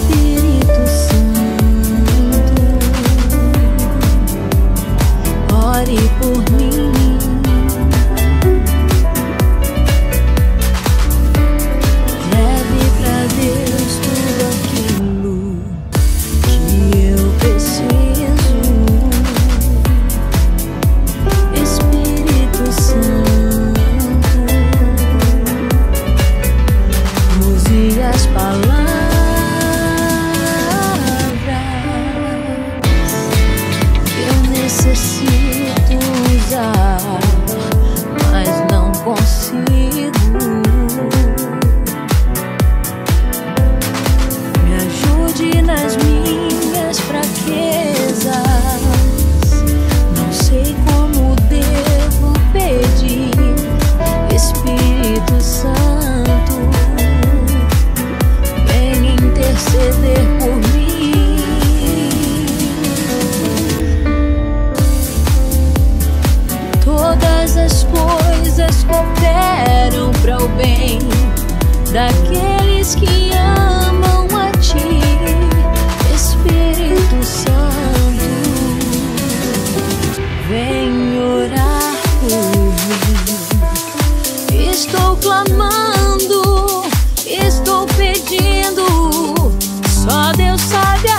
Espírito Santo, ore por mim. obras cooperam para o bem daqueles que amam a ti, Espírito Santo. Vem orar por mim. Estou clamando, estou pedindo. Só Deus sabe.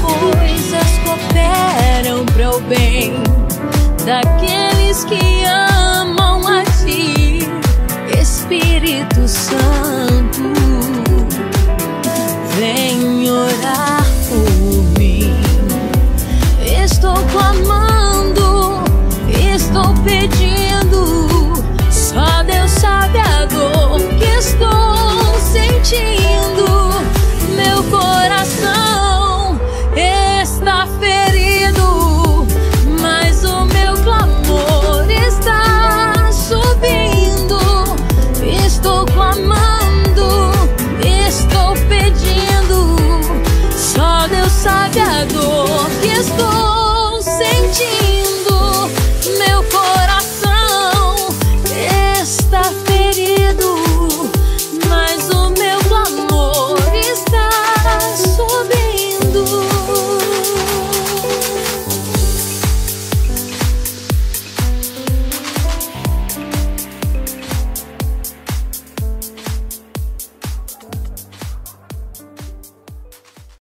coisas cooperam para o bem daqueles que amam. vem orar por mim. Estou clamando, estou pedindo.